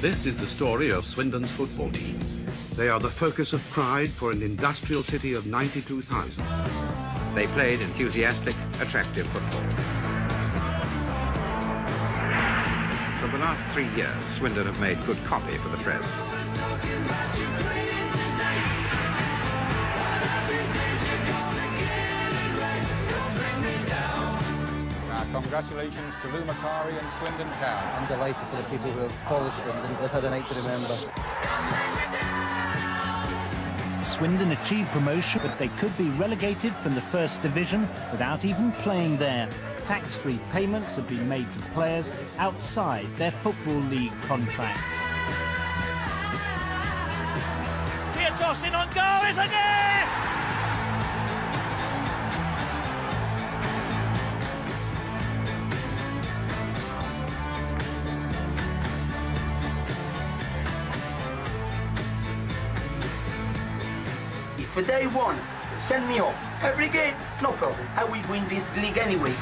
This is the story of Swindon's football team. They are the focus of pride for an industrial city of 92,000. They played enthusiastic, attractive football. For the last three years, Swindon have made good copy for the press. Congratulations to Lou Macari and Swindon Town. I'm delighted for the people who have polished Swindon. They've had a night to remember. Swindon achieved promotion, but they could be relegated from the First Division without even playing there. Tax-free payments have been made to players outside their Football League contracts. Tossing on goal, isn't it? For day one. Send me off. Every game, no problem. I will win this league anyway.